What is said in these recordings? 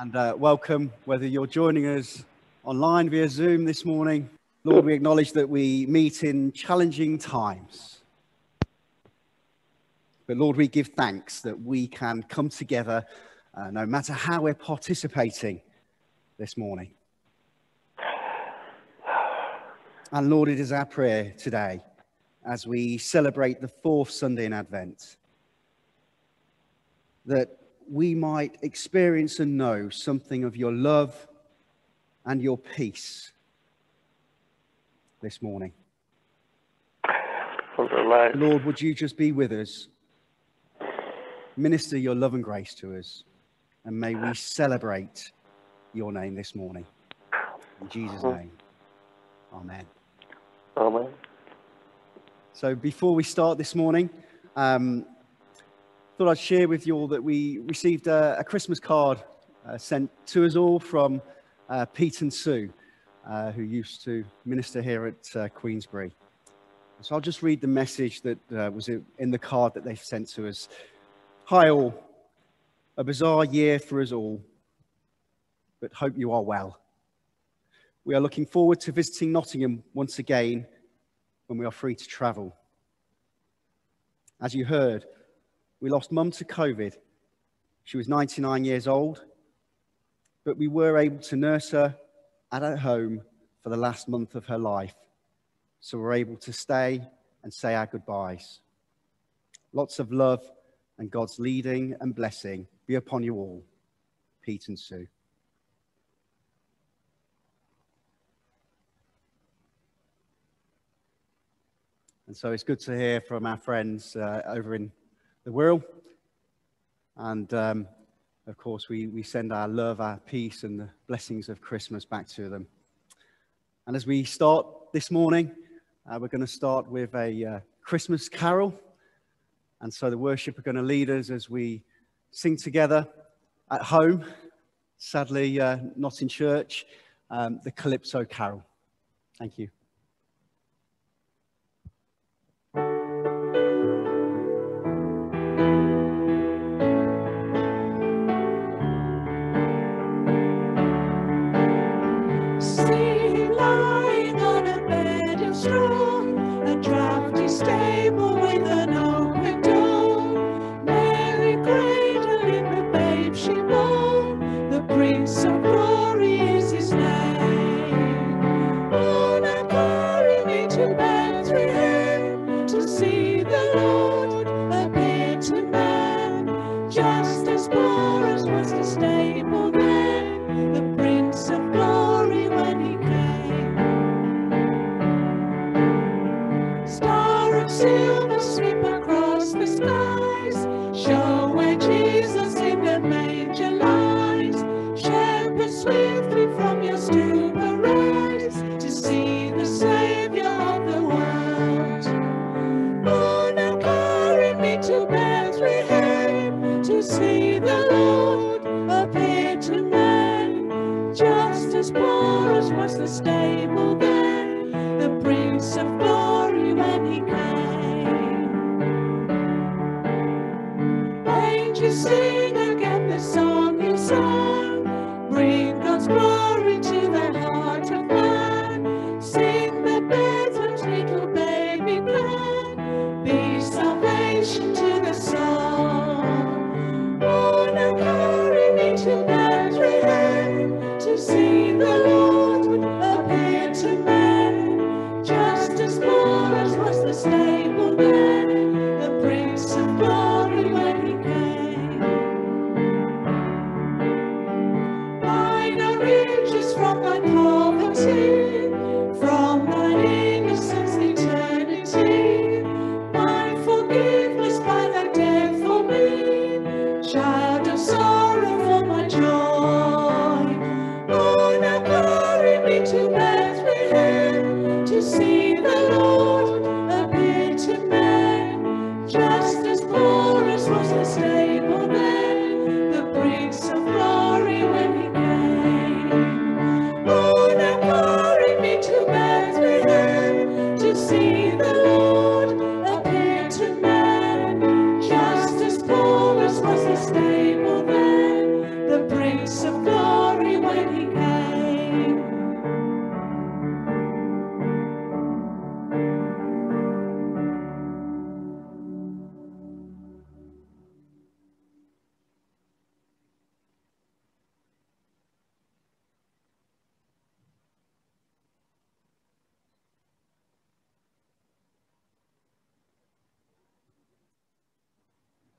and uh, welcome, whether you're joining us online via Zoom this morning. Lord, we acknowledge that we meet in challenging times. But Lord, we give thanks that we can come together uh, no matter how we're participating this morning. And Lord, it is our prayer today as we celebrate the fourth Sunday in Advent that we might experience and know something of your love and your peace this morning. Lord, would you just be with us? Minister your love and grace to us, and may we celebrate your name this morning. In Jesus' name, amen. Amen. So before we start this morning, um, thought I'd share with you all that we received a, a Christmas card uh, sent to us all from uh, Pete and Sue, uh, who used to minister here at uh, Queensberry. So I'll just read the message that uh, was in the card that they sent to us. Hi all, a bizarre year for us all, but hope you are well. We are looking forward to visiting Nottingham once again when we are free to travel. As you heard, we lost mum to COVID. She was 99 years old, but we were able to nurse her at her home for the last month of her life. So we're able to stay and say our goodbyes. Lots of love and God's leading and blessing be upon you all. Pete and Sue. And so it's good to hear from our friends uh, over in the Wirral. And um, of course, we, we send our love, our peace, and the blessings of Christmas back to them. And as we start this morning, uh, we're going to start with a uh, Christmas carol. And so the worship are going to lead us as we sing together at home, sadly, uh, not in church, um, the Calypso Carol. Thank you.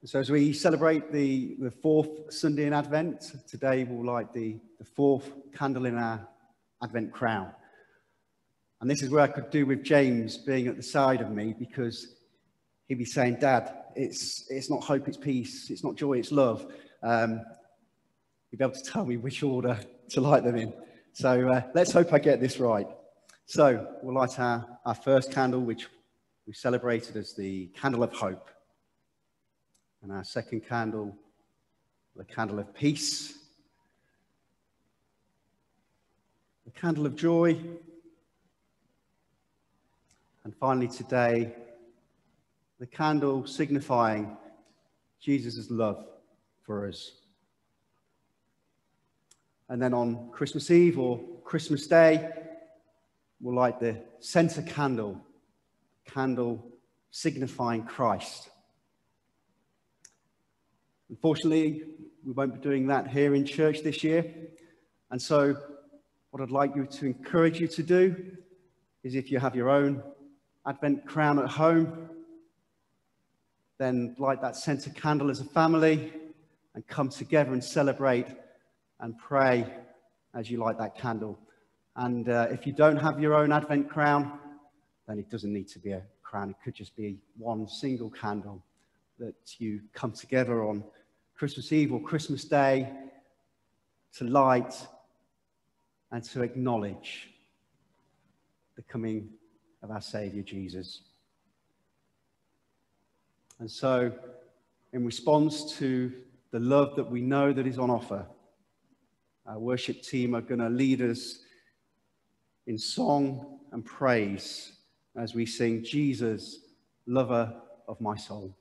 So as we celebrate the, the fourth Sunday in Advent, today we'll light the, the fourth candle in our Advent crown. And this is where I could do with James being at the side of me because he'd be saying, Dad, it's, it's not hope, it's peace, it's not joy, it's love. Um, he'd be able to tell me which order to light them in. So uh, let's hope I get this right. So we'll light our, our first candle, which we celebrated as the candle of hope. And our second candle, the candle of peace. The candle of joy. And finally, today, the candle signifying Jesus' love for us. And then on Christmas Eve or Christmas Day, we'll light the center candle, candle signifying Christ. Unfortunately, we won't be doing that here in church this year. And so, what I'd like you to encourage you to do is if you have your own Advent crown at home, then light that center candle as a family and come together and celebrate and pray as you light that candle. And uh, if you don't have your own Advent crown, then it doesn't need to be a crown. It could just be one single candle that you come together on Christmas Eve or Christmas Day to light and to acknowledge the coming of our Savior Jesus. And so, in response to the love that we know that is on offer, our worship team are going to lead us in song and praise as we sing. Jesus, lover of my soul.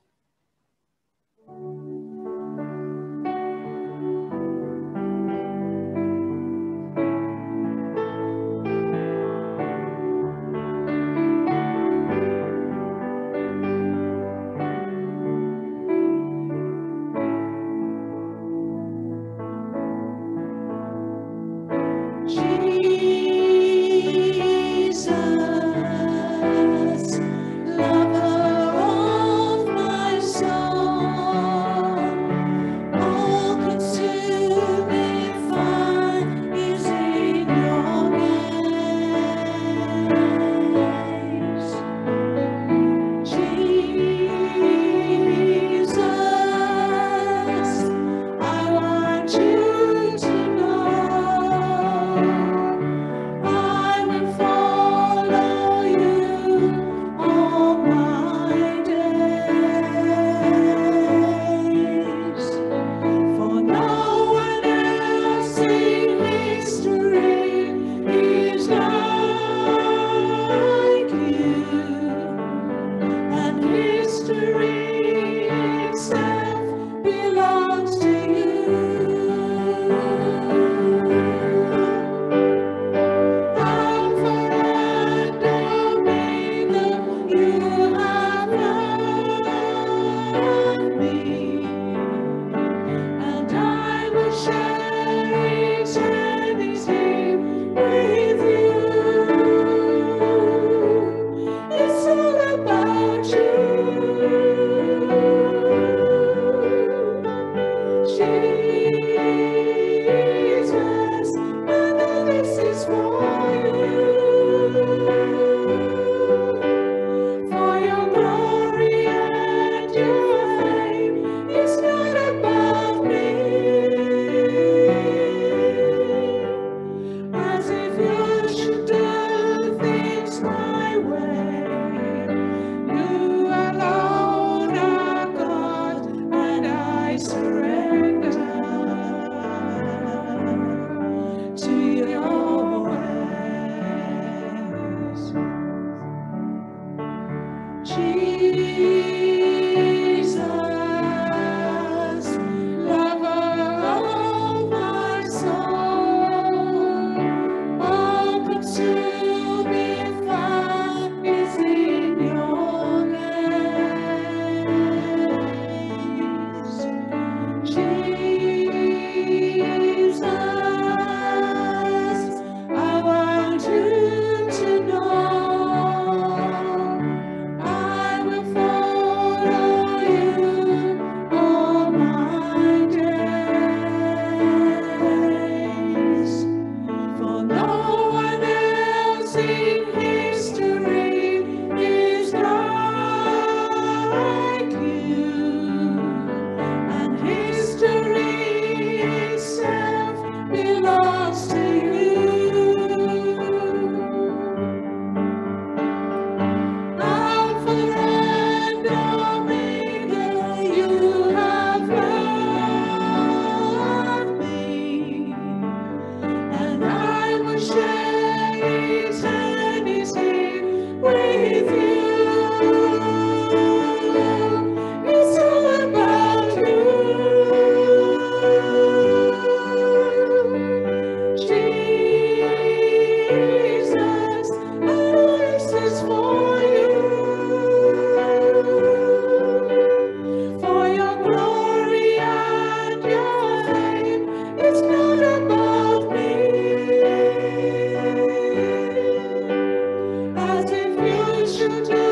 to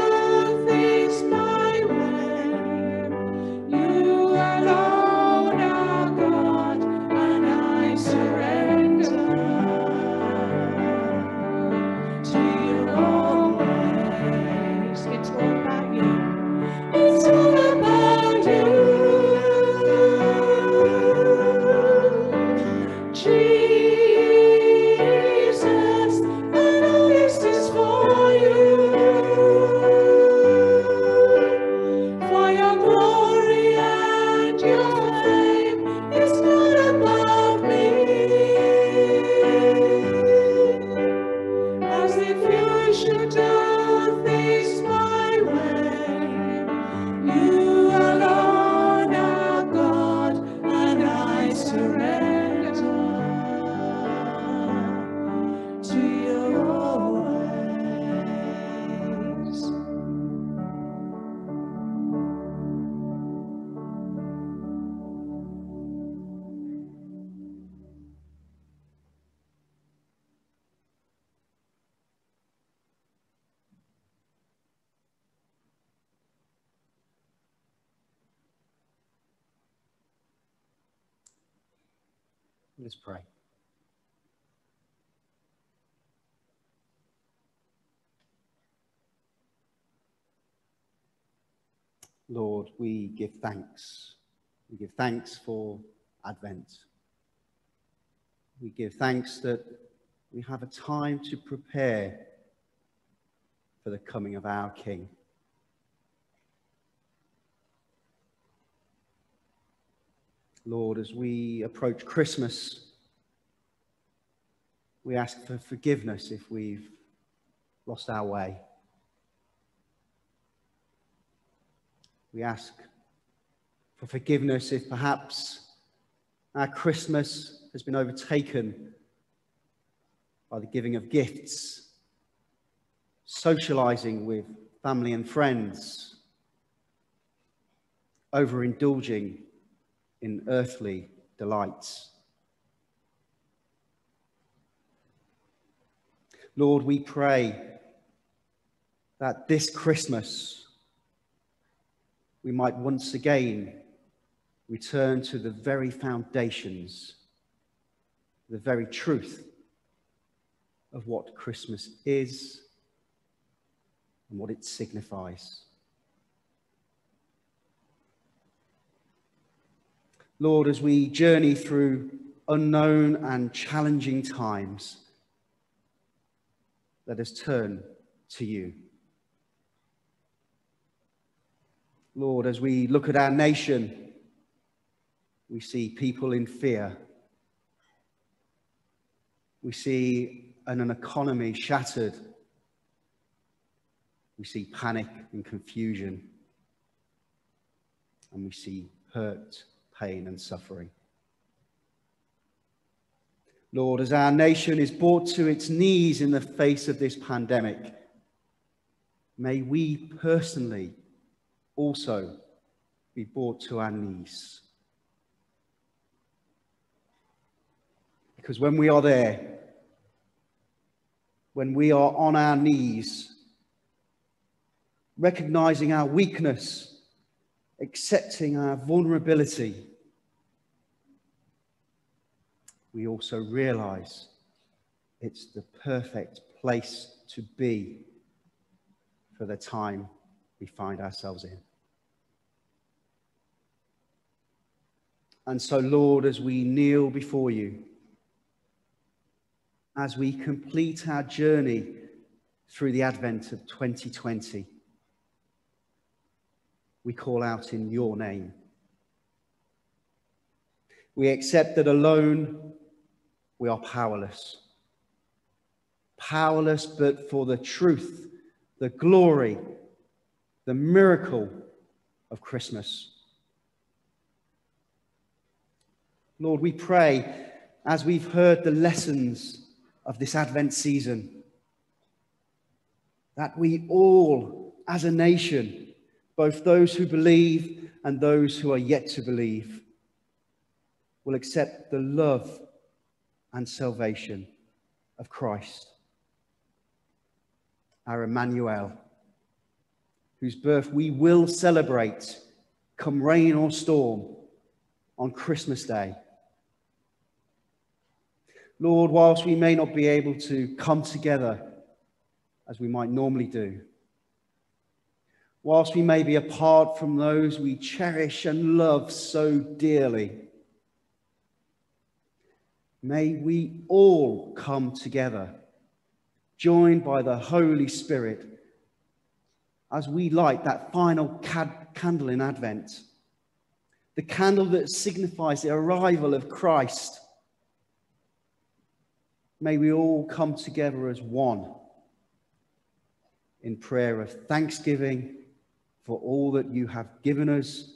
we give thanks. We give thanks for Advent. We give thanks that we have a time to prepare for the coming of our King. Lord, as we approach Christmas, we ask for forgiveness if we've lost our way. We ask for forgiveness if perhaps our Christmas has been overtaken by the giving of gifts, socializing with family and friends, overindulging in earthly delights. Lord, we pray that this Christmas we might once again return to the very foundations, the very truth of what Christmas is and what it signifies. Lord, as we journey through unknown and challenging times, let us turn to you. Lord, as we look at our nation, we see people in fear. We see an, an economy shattered. We see panic and confusion. And we see hurt, pain, and suffering. Lord, as our nation is brought to its knees in the face of this pandemic, may we personally also be brought to our knees. Because when we are there, when we are on our knees, recognizing our weakness, accepting our vulnerability, we also realize it's the perfect place to be for the time we find ourselves in. And so, Lord, as we kneel before you, as we complete our journey through the advent of 2020, we call out in your name. We accept that alone we are powerless. Powerless, but for the truth, the glory, the miracle of Christmas. Lord, we pray as we've heard the lessons of this Advent season that we all, as a nation, both those who believe and those who are yet to believe, will accept the love and salvation of Christ, our Emmanuel whose birth we will celebrate, come rain or storm, on Christmas Day. Lord, whilst we may not be able to come together as we might normally do, whilst we may be apart from those we cherish and love so dearly, may we all come together, joined by the Holy Spirit as we light that final candle in Advent, the candle that signifies the arrival of Christ. May we all come together as one in prayer of thanksgiving for all that you have given us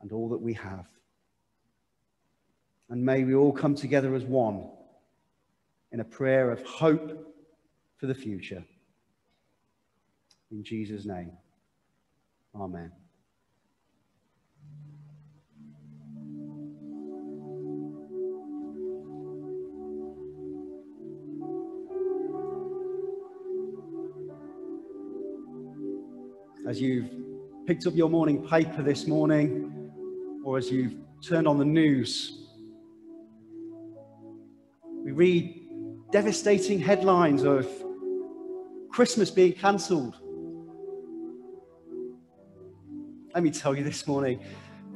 and all that we have. And may we all come together as one in a prayer of hope for the future. In Jesus' name, amen. As you've picked up your morning paper this morning, or as you've turned on the news, We read devastating headlines of Christmas being cancelled. Let me tell you this morning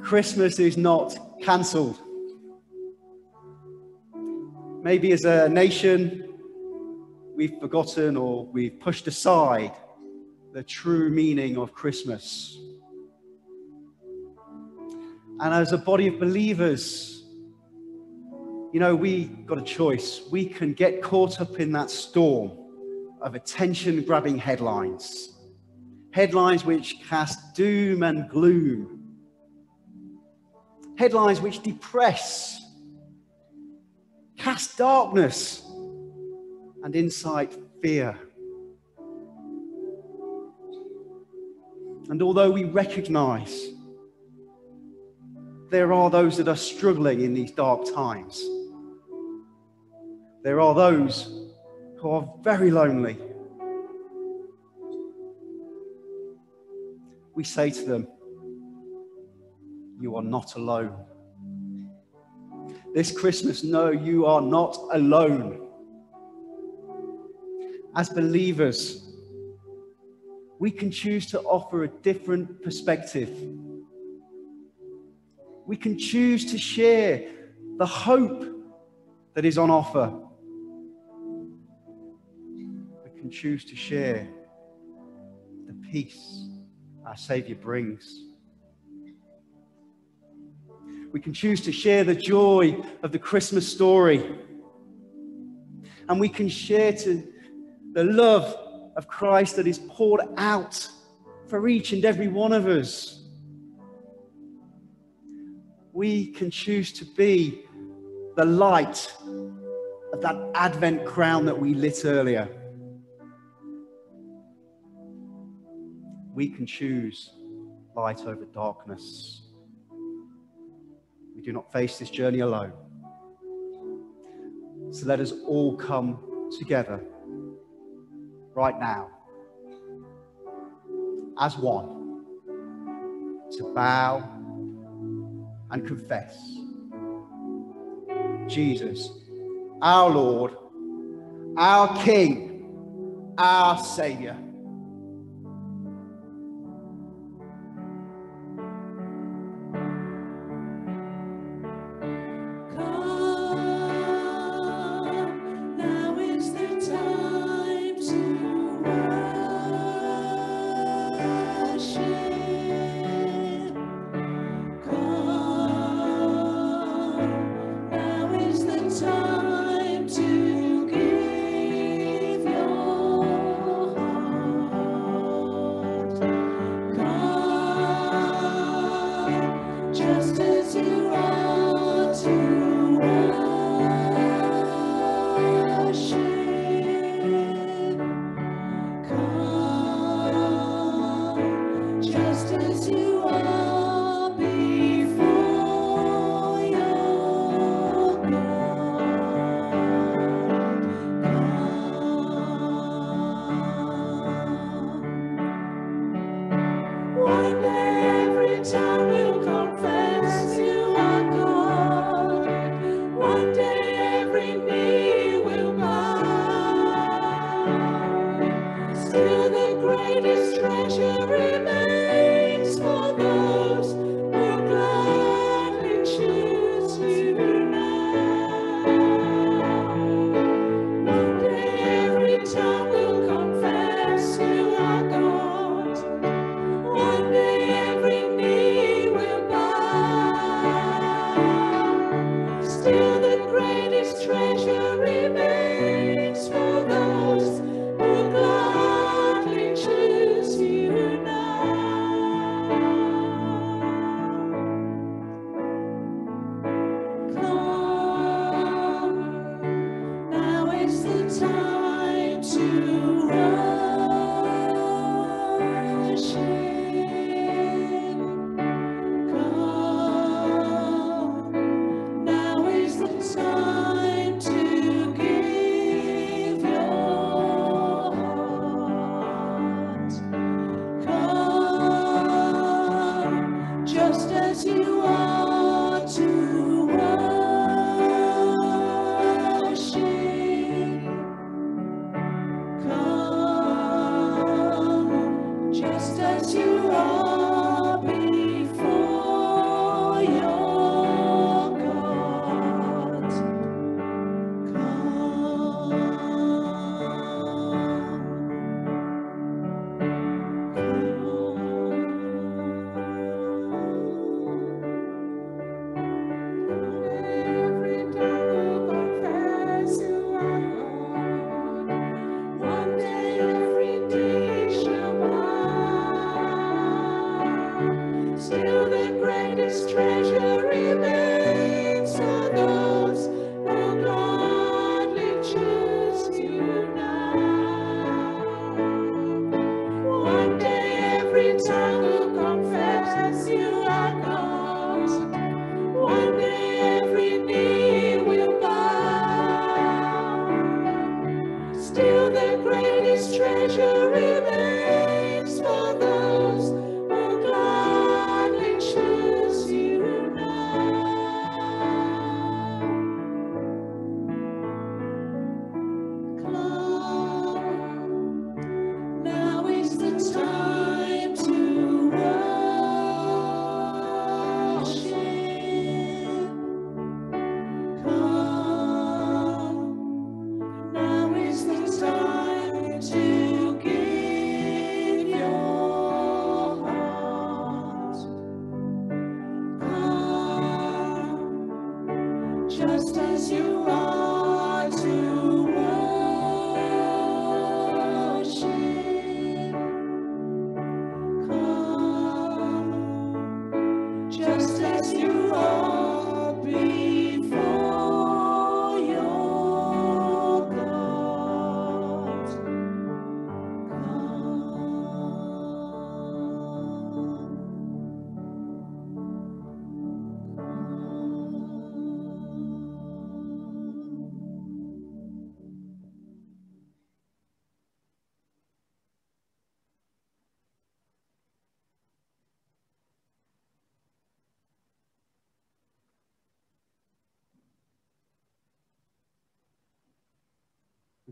Christmas is not cancelled. Maybe as a nation, we've forgotten or we've pushed aside the true meaning of Christmas. And as a body of believers, you know, we got a choice. We can get caught up in that storm of attention grabbing headlines, headlines which cast doom and gloom, headlines which depress, cast darkness, and incite fear. And although we recognize there are those that are struggling in these dark times, there are those who are very lonely. We say to them, You are not alone. This Christmas, no, you are not alone. As believers, we can choose to offer a different perspective. We can choose to share the hope that is on offer We can choose to share the peace our Savior brings. We can choose to share the joy of the Christmas story. And we can share to the love of Christ that is poured out for each and every one of us. We can choose to be the light of that Advent crown that we lit earlier. we can choose light over darkness. We do not face this journey alone. So let us all come together right now as one to bow and confess Jesus, our Lord, our King, our Savior. time.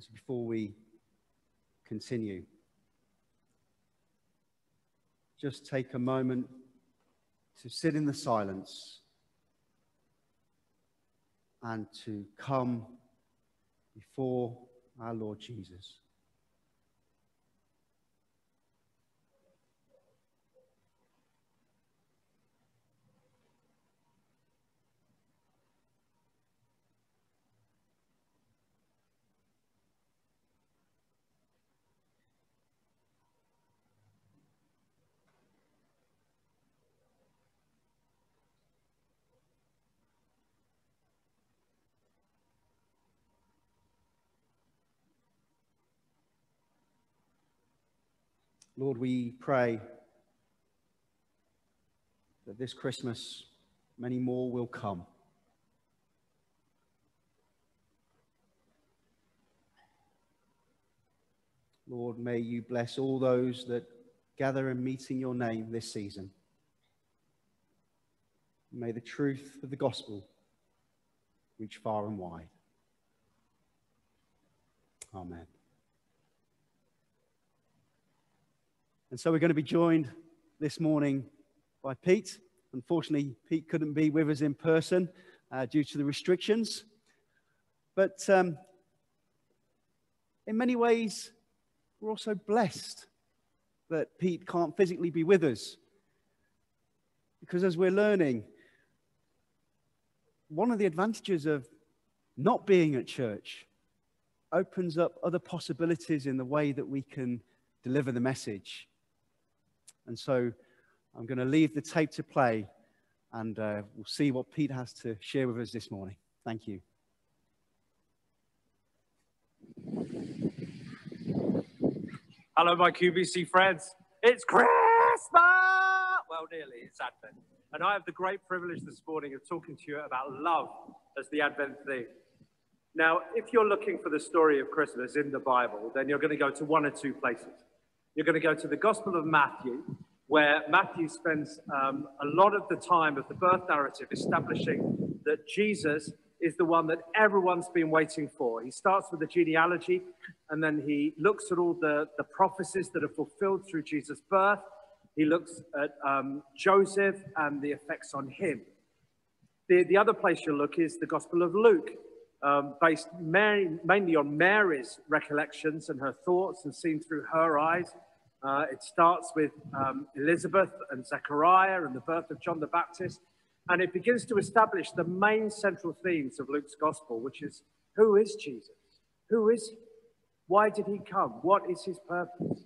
Before we continue, just take a moment to sit in the silence and to come before our Lord Jesus. Lord, we pray that this Christmas many more will come. Lord, may you bless all those that gather and meet in your name this season. May the truth of the gospel reach far and wide. Amen. And so we're going to be joined this morning by Pete. Unfortunately, Pete couldn't be with us in person uh, due to the restrictions. But um, in many ways, we're also blessed that Pete can't physically be with us. Because as we're learning, one of the advantages of not being at church opens up other possibilities in the way that we can deliver the message. And so I'm going to leave the tape to play and uh, we'll see what Pete has to share with us this morning. Thank you. Hello, my QBC friends. It's Christmas! Well, nearly. It's Advent. And I have the great privilege this morning of talking to you about love as the Advent theme. Now, if you're looking for the story of Christmas in the Bible, then you're going to go to one or two places. You're going to go to the Gospel of Matthew, where Matthew spends um, a lot of the time of the birth narrative establishing that Jesus is the one that everyone's been waiting for. He starts with the genealogy and then he looks at all the, the prophecies that are fulfilled through Jesus' birth. He looks at um, Joseph and the effects on him. The, the other place you'll look is the Gospel of Luke, um, based mainly on Mary's recollections and her thoughts and seen through her eyes. Uh, it starts with um, Elizabeth and Zechariah and the birth of John the Baptist. And it begins to establish the main central themes of Luke's gospel, which is who is Jesus? Who is he? Why did he come? What is his purpose?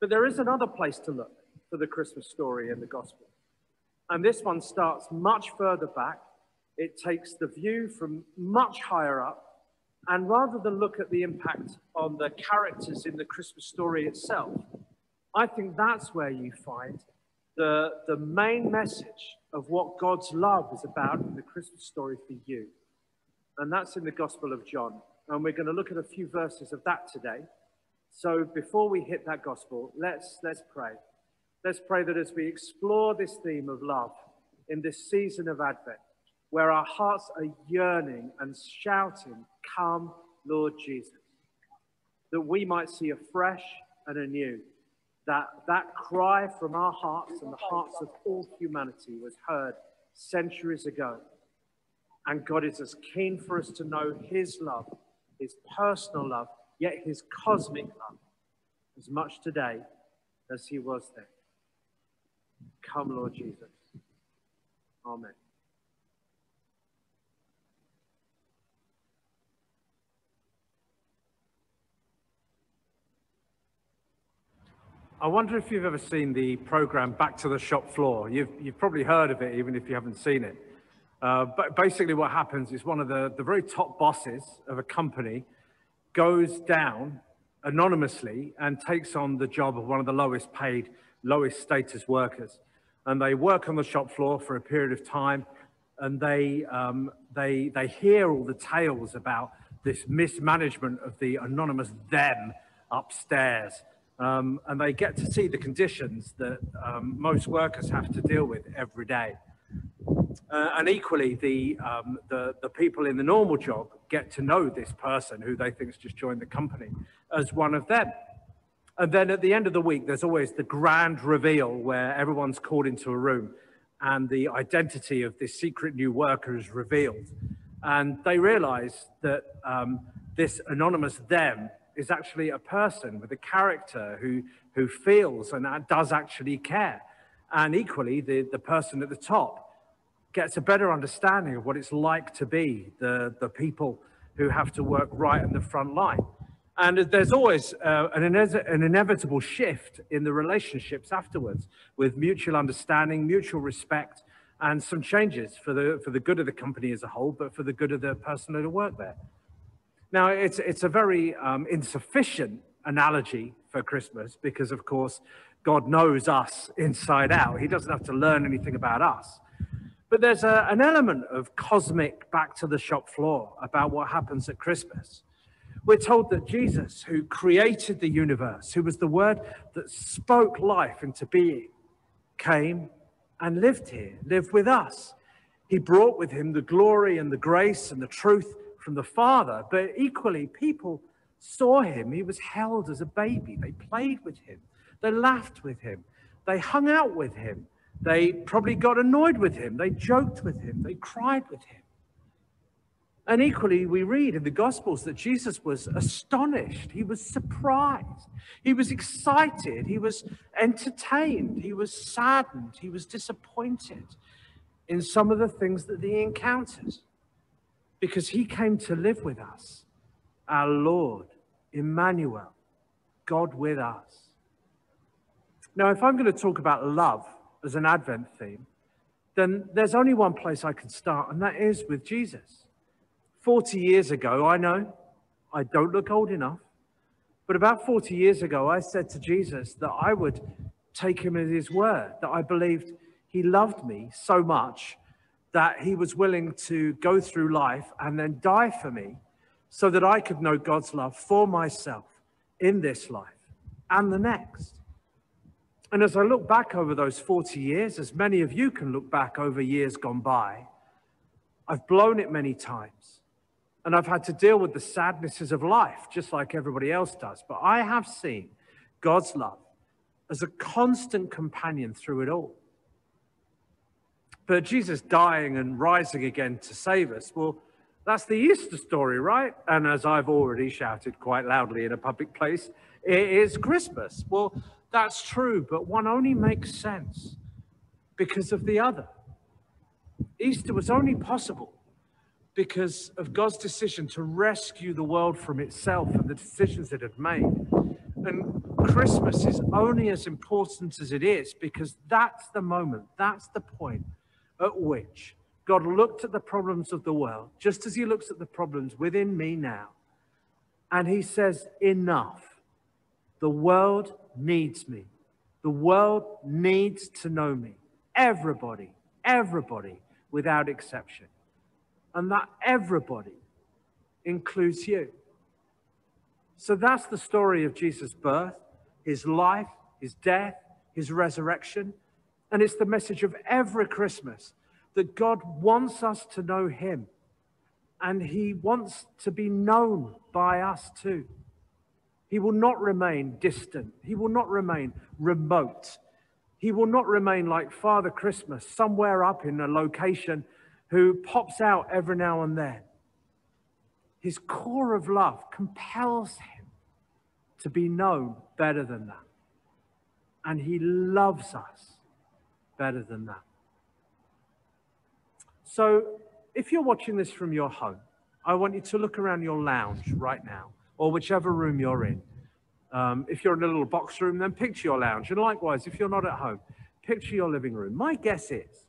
But there is another place to look for the Christmas story in the gospel. And this one starts much further back. It takes the view from much higher up. And rather than look at the impact on the characters in the Christmas story itself, I think that's where you find the, the main message of what God's love is about in the Christmas story for you. And that's in the Gospel of John. And we're going to look at a few verses of that today. So before we hit that gospel, let's, let's pray. Let's pray that as we explore this theme of love in this season of Advent, where our hearts are yearning and shouting, Come, Lord Jesus, that we might see afresh and anew that that cry from our hearts and the hearts of all humanity was heard centuries ago. And God is as keen for us to know His love, His personal love, yet His cosmic love, as much today as He was then. Come, Lord Jesus. Amen. I wonder if you've ever seen the program Back to the Shop Floor. You've, you've probably heard of it, even if you haven't seen it. Uh, but basically, what happens is one of the, the very top bosses of a company goes down anonymously and takes on the job of one of the lowest paid, lowest status workers. And they work on the shop floor for a period of time and they, um, they, they hear all the tales about this mismanagement of the anonymous them upstairs um, and they get to see the conditions that um, most workers have to deal with every day. Uh, and equally, the, um, the, the people in the normal job get to know this person who they think has just joined the company as one of them. And then at the end of the week, there's always the grand reveal where everyone's called into a room and the identity of this secret new worker is revealed. And they realize that um, this anonymous them is actually a person with a character who, who feels and does actually care. And equally, the, the person at the top gets a better understanding of what it's like to be the, the people who have to work right in the front line. And there's always uh, an, an inevitable shift in the relationships afterwards with mutual understanding, mutual respect, and some changes for the, for the good of the company as a whole, but for the good of the person who work there. Now, it's, it's a very um, insufficient analogy for Christmas because, of course, God knows us inside out. He doesn't have to learn anything about us. But there's a, an element of cosmic back to the shop floor about what happens at Christmas. We're told that Jesus, who created the universe, who was the word that spoke life into being, came and lived here, lived with us. He brought with him the glory and the grace and the truth from the Father, but equally, people saw him. He was held as a baby. They played with him, they laughed with him, they hung out with him, they probably got annoyed with him, they joked with him, they cried with him. And equally, we read in the Gospels that Jesus was astonished. He was surprised. He was excited. He was entertained. He was saddened. He was disappointed in some of the things that he encountered because he came to live with us, our Lord, Emmanuel, God with us. Now, if I'm going to talk about love as an Advent theme, then there's only one place I can start, and that is with Jesus. 40 years ago, I know I don't look old enough, but about 40 years ago, I said to Jesus that I would take him at his word, that I believed he loved me so much that he was willing to go through life and then die for me so that I could know God's love for myself in this life and the next. And as I look back over those 40 years, as many of you can look back over years gone by, I've blown it many times. And I've had to deal with the sadnesses of life, just like everybody else does. But I have seen God's love as a constant companion through it all. But Jesus dying and rising again to save us, well, that's the Easter story, right? And as I've already shouted quite loudly in a public place, it is Christmas. Well, that's true, but one only makes sense because of the other. Easter was only possible because of God's decision to rescue the world from itself and the decisions it had made. And Christmas is only as important as it is because that's the moment, that's the point at which God looked at the problems of the world, just as he looks at the problems within me now, and he says, Enough. The world needs me. The world needs to know me. Everybody, everybody, without exception. And that everybody includes you. So that's the story of Jesus' birth, his life, his death, his resurrection. And it's the message of every Christmas that God wants us to know him. And he wants to be known by us too. He will not remain distant. He will not remain remote. He will not remain like Father Christmas, somewhere up in a location who pops out every now and then his core of love compels him to be known better than that. And he loves us better than that. So, if you're watching this from your home, I want you to look around your lounge right now, or whichever room you're in. Um, if you're in a little box room, then picture your lounge. And likewise, if you're not at home, picture your living room. My guess is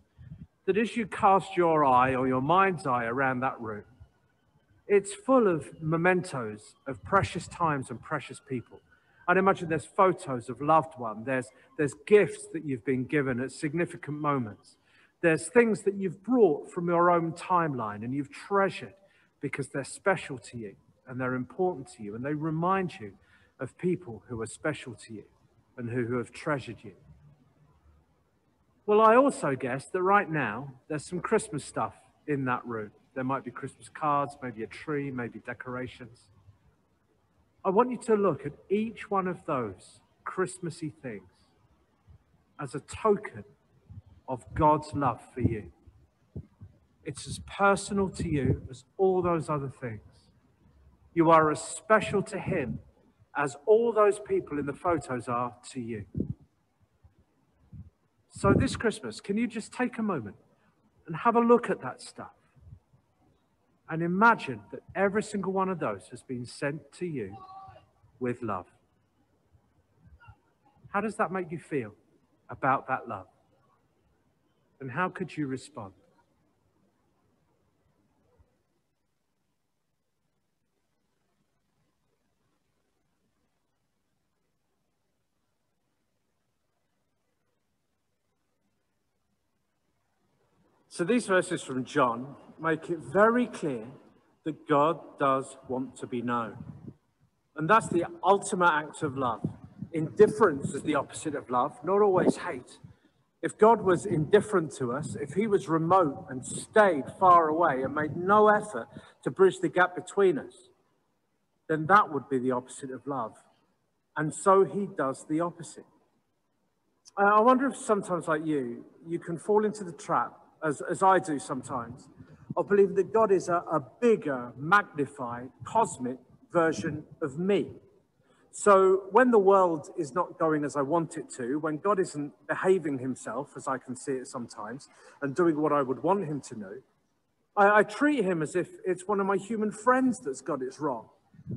that as you cast your eye or your mind's eye around that room, it's full of mementos of precious times and precious people. I'd imagine there's photos of loved ones. There's, there's gifts that you've been given at significant moments. There's things that you've brought from your own timeline and you've treasured because they're special to you and they're important to you and they remind you of people who are special to you and who, who have treasured you. Well, I also guess that right now there's some Christmas stuff in that room. There might be Christmas cards, maybe a tree, maybe decorations. I want you to look at each one of those Christmassy things as a token of God's love for you. It's as personal to you as all those other things. You are as special to Him as all those people in the photos are to you. So, this Christmas, can you just take a moment and have a look at that stuff? And imagine that every single one of those has been sent to you with love. How does that make you feel about that love? And how could you respond? So these verses from John make it very clear that God does want to be known. And that's the ultimate act of love. Indifference is the opposite of love, not always hate. If God was indifferent to us, if he was remote and stayed far away and made no effort to bridge the gap between us, then that would be the opposite of love. And so he does the opposite. Uh, I wonder if sometimes, like you, you can fall into the trap, as, as I do sometimes, of believing that God is a, a bigger, magnified, cosmic version of me. So when the world is not going as I want it to, when God isn't behaving himself, as I can see it sometimes, and doing what I would want him to do, I, I treat him as if it's one of my human friends that's got it wrong.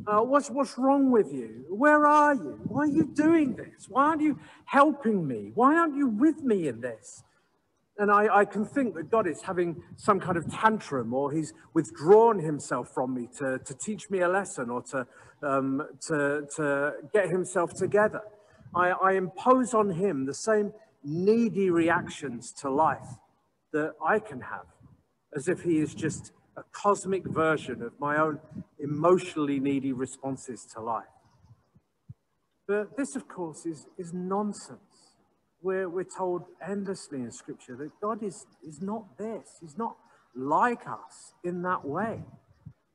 Uh, what's, what's wrong with you? Where are you? Why are you doing this? Why aren't you helping me? Why aren't you with me in this? And I, I, can think that God is having some kind of tantrum or he's withdrawn himself from me to, to teach me a lesson or to, um, to, to get himself together. I, I impose on him the same needy reactions to life that I can have, as if he is just a cosmic version of my own emotionally needy responses to life. But this, of course, is, is nonsense we're, we're told endlessly in Scripture that God is, is not this. He's not like us in that way.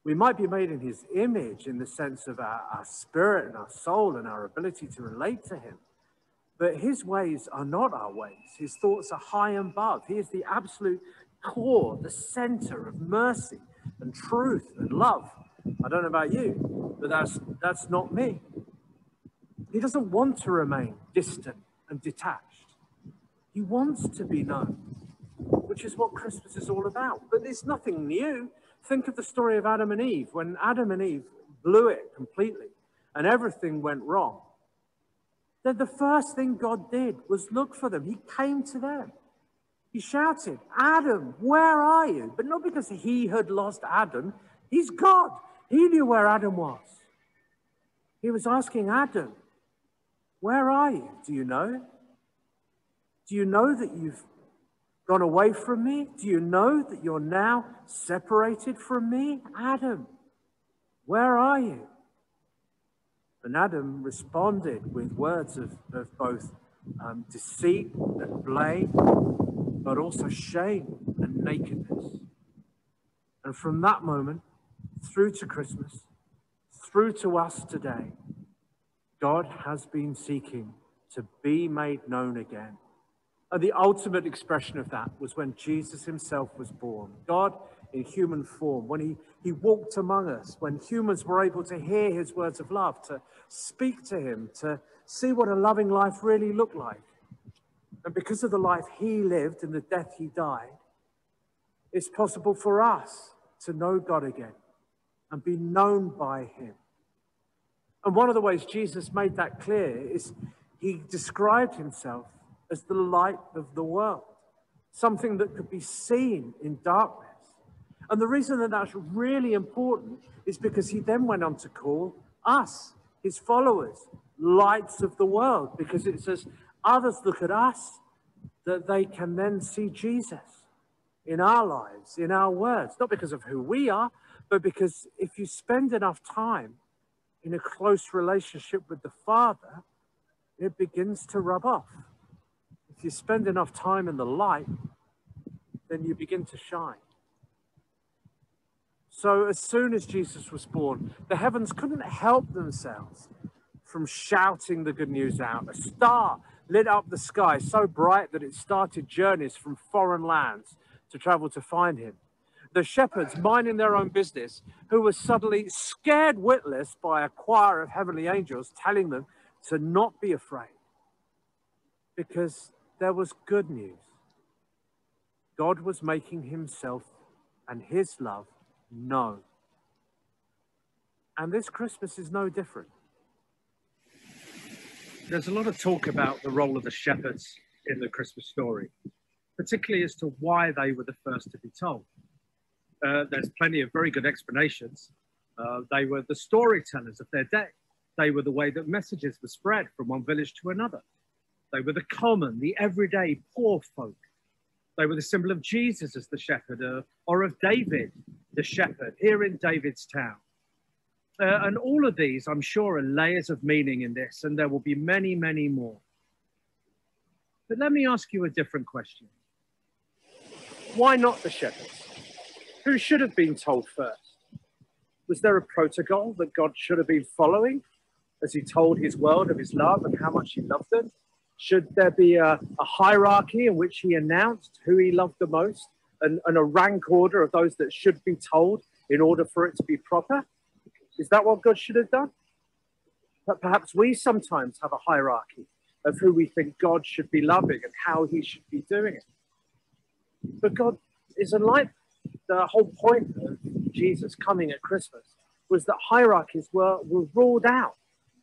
We might be made in his image in the sense of our, our spirit and our soul and our ability to relate to him. But his ways are not our ways. His thoughts are high and above. He is the absolute core, the center of mercy and truth and love. I don't know about you, but that's, that's not me. He doesn't want to remain distant and detached. He wants to be known, which is what Christmas is all about. But it's nothing new. Think of the story of Adam and Eve. When Adam and Eve blew it completely and everything went wrong, Then the first thing God did was look for them. He came to them. He shouted, Adam, where are you? But not because he had lost Adam. He's God. He knew where Adam was. He was asking Adam, Where are you? Do you know? Do you know that you've gone away from me? Do you know that you're now separated from me? Adam, where are you? And Adam responded with words of, of both um, deceit and blame, but also shame and nakedness. And from that moment through to Christmas, through to us today, God has been seeking to be made known again. And the ultimate expression of that was when Jesus himself was born. God in human form, when he, he walked among us, when humans were able to hear his words of love, to speak to him, to see what a loving life really looked like. And because of the life he lived and the death he died, it's possible for us to know God again and be known by him. And one of the ways Jesus made that clear is he described himself as the light of the world, something that could be seen in darkness. And the reason that that's really important is because he then went on to call us, his followers, lights of the world, because it says others look at us that they can then see Jesus in our lives, in our words, not because of who we are, but because if you spend enough time in a close relationship with the Father, it begins to rub off. If you spend enough time in the light, then you begin to shine. So, as soon as Jesus was born, the heavens couldn't help themselves from shouting the good news out. A star lit up the sky so bright that it started journeys from foreign lands to travel to find him. The shepherds minding their own business, who were suddenly scared witless by a choir of heavenly angels telling them to not be afraid because there was good news. God was making himself and his love known. And this Christmas is no different. There's a lot of talk about the role of the shepherds in the Christmas story, particularly as to why they were the first to be told. Uh, there's plenty of very good explanations. Uh, they were the storytellers of their day. They were the way that messages were spread from one village to another. They were the common, the everyday poor folk they were the symbol of Jesus as the shepherd, uh, or of David, the shepherd, here in David's town. Uh, and all of these, I'm sure, are layers of meaning in this, and there will be many, many more. But let me ask you a different question. Why not the shepherds? Who should have been told first? Was there a protocol that God should have been following as he told his world of his love and how much he loved them? Should there be a, a hierarchy in which he announced who he loved the most and, and a rank order of those that should be told in order for it to be proper? Is that what God should have done? But perhaps we sometimes have a hierarchy of who we think God should be loving and how he should be doing it. But God isn't like the whole point of Jesus coming at Christmas was that hierarchies were, were ruled out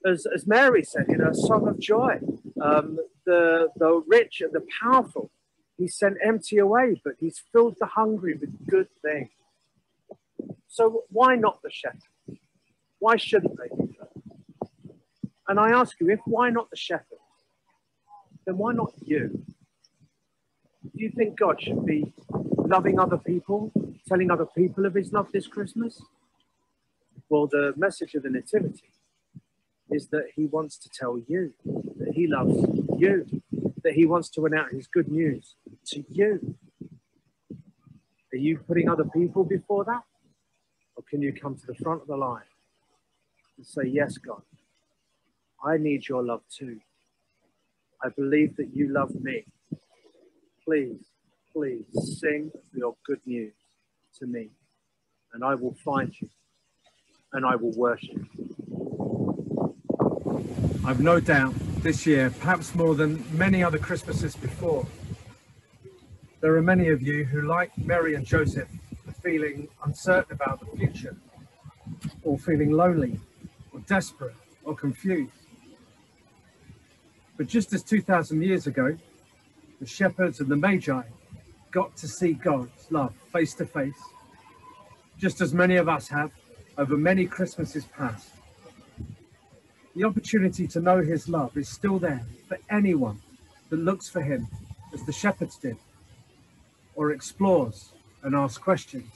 as, as Mary said in her Song of Joy, um, the, the rich and the powerful, he sent empty away, but he's filled the hungry with good things. So why not the shepherd? Why shouldn't they be first? And I ask you, if why not the shepherd, then why not you? Do you think God should be loving other people, telling other people of his love this Christmas? Well, the message of the Nativity is that he wants to tell you that he loves you, that he wants to announce his good news to you. Are you putting other people before that? Or can you come to the front of the line and say, Yes, God, I need your love too. I believe that you love me. Please, please sing your good news to me, and I will find you and I will worship I've no doubt this year, perhaps more than many other Christmases before, there are many of you who, like Mary and Joseph, are feeling uncertain about the future, or feeling lonely, or desperate, or confused. But just as 2,000 years ago, the shepherds and the magi got to see God's love face to face, just as many of us have over many Christmases past. The opportunity to know his love is still there for anyone that looks for him as the shepherds did, or explores and asks questions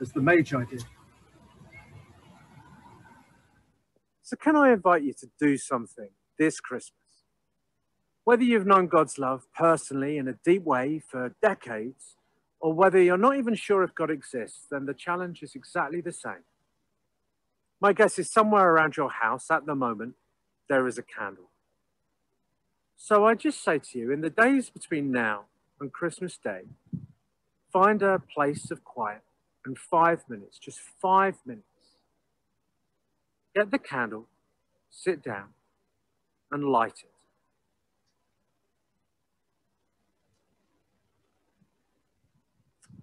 as the Magi did. So, can I invite you to do something this Christmas? Whether you've known God's love personally in a deep way for decades, or whether you're not even sure if God exists, then the challenge is exactly the same. My guess is somewhere around your house at the moment, there is a candle. So I just say to you, in the days between now and Christmas Day, find a place of quiet and five minutes, just five minutes. Get the candle, sit down, and light it.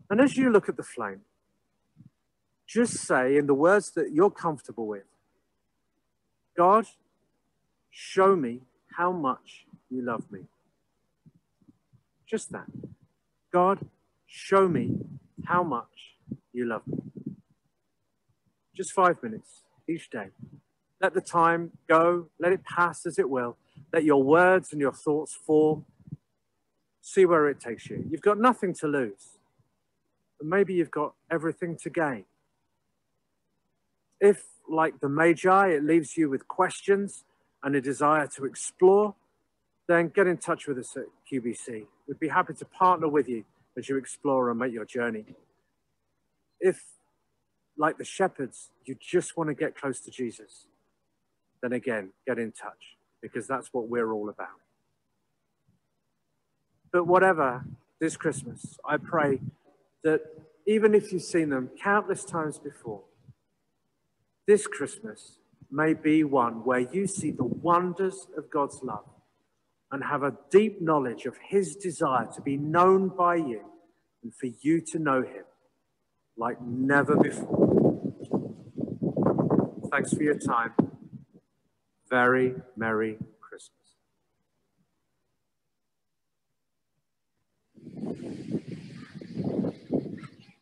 And as you look at the flame, just say in the words that you're comfortable with God, show me how much you love me. Just that. God, show me how much you love me. Just five minutes each day. Let the time go, let it pass as it will. Let your words and your thoughts form. See where it takes you. You've got nothing to lose, maybe you've got everything to gain. If, like the Magi, it leaves you with questions and a desire to explore, then get in touch with us at QBC. We'd be happy to partner with you as you explore and make your journey. If, like the shepherds, you just want to get close to Jesus, then again, get in touch because that's what we're all about. But whatever, this Christmas, I pray that even if you've seen them countless times before, this Christmas may be one where you see the wonders of God's love and have a deep knowledge of his desire to be known by you and for you to know him like never before. Thanks for your time. Very Merry Christmas.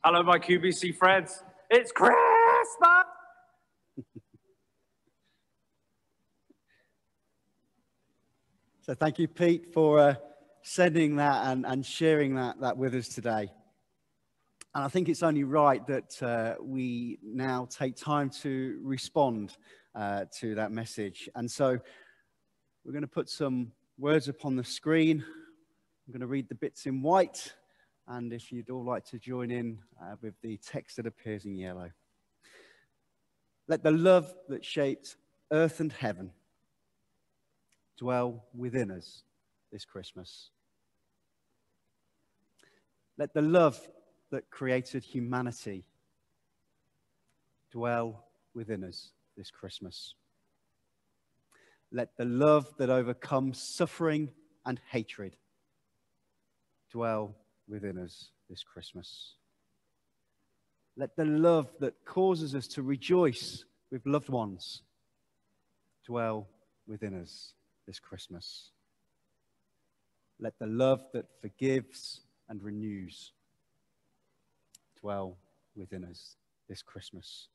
Hello, my QBC friends. It's Christmas! So thank you, Pete, for uh, sending that and, and sharing that, that with us today. And I think it's only right that uh, we now take time to respond uh, to that message. And so we're going to put some words upon the screen. I'm going to read the bits in white. And if you'd all like to join in uh, with the text that appears in yellow. Let the love that shaped earth and heaven dwell within us this Christmas. Let the love that created humanity dwell within us this Christmas. Let the love that overcomes suffering and hatred dwell within us this Christmas. Let the love that causes us to rejoice with loved ones dwell within us this Christmas. Let the love that forgives and renews dwell within us this Christmas.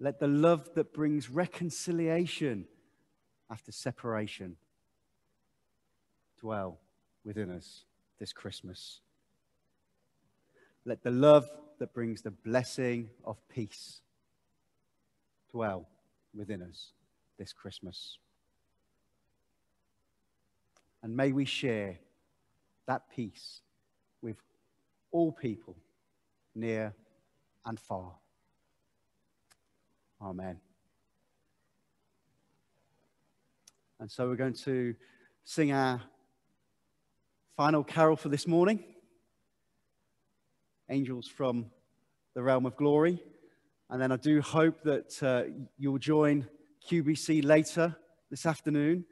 Let the love that brings reconciliation after separation dwell within us this Christmas. Let the love that brings the blessing of peace dwell within us this Christmas. And may we share that peace with all people, near and far. Amen. And so we're going to sing our final carol for this morning Angels from the Realm of Glory. And then I do hope that uh, you'll join QBC later this afternoon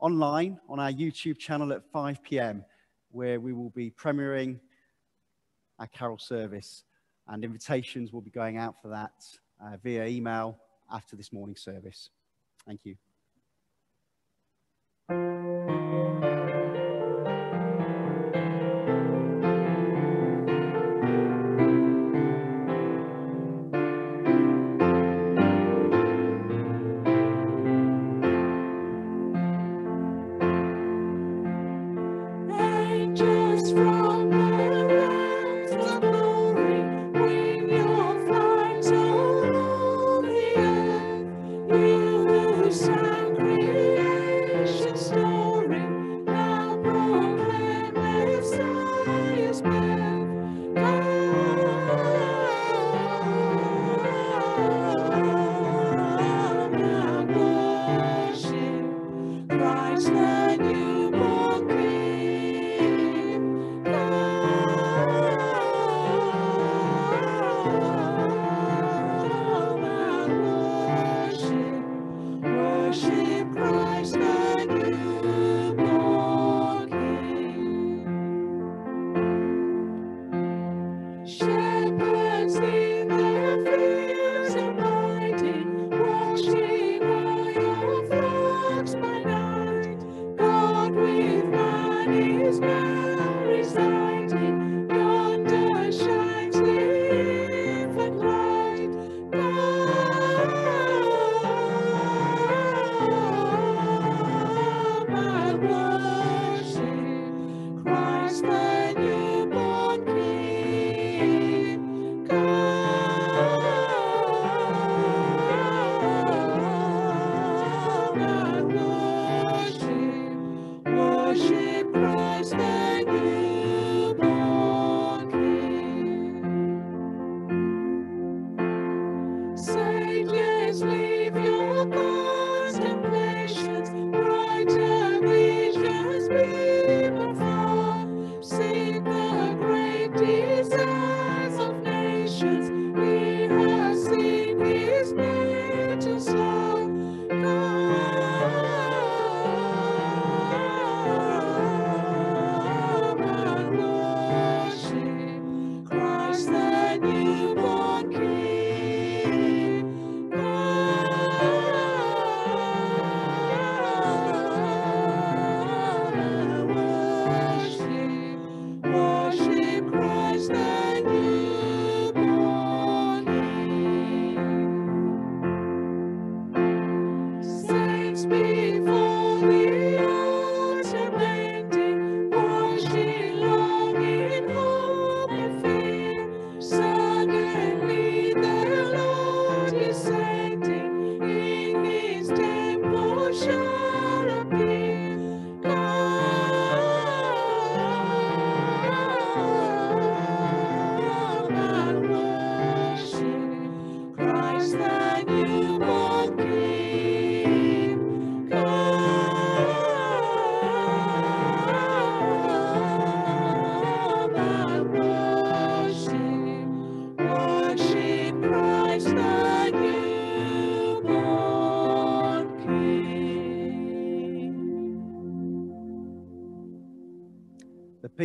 online on our YouTube channel at 5 p.m., where we will be premiering our carol service, and invitations will be going out for that uh, via email after this morning service. Thank you.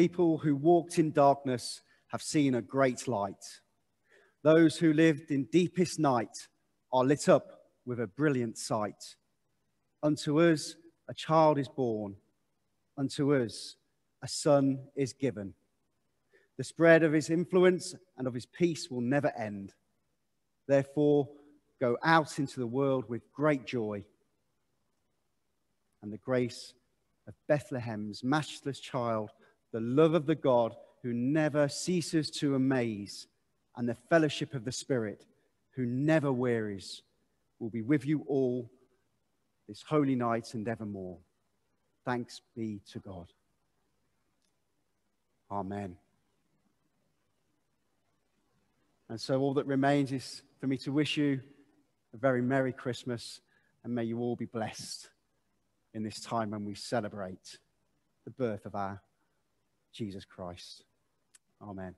People who walked in darkness have seen a great light. Those who lived in deepest night are lit up with a brilliant sight. Unto us a child is born, unto us a son is given. The spread of his influence and of his peace will never end. Therefore, go out into the world with great joy. And the grace of Bethlehem's matchless child, the love of the God who never ceases to amaze, and the fellowship of the Spirit who never wearies, will be with you all this holy night and evermore. Thanks be to God. Amen. And so, all that remains is for me to wish you a very Merry Christmas, and may you all be blessed in this time when we celebrate the birth of our Jesus Christ. Amen.